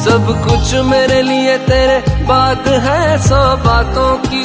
सब कुछ मेरे लिए तेरे बात है सौ बातों की।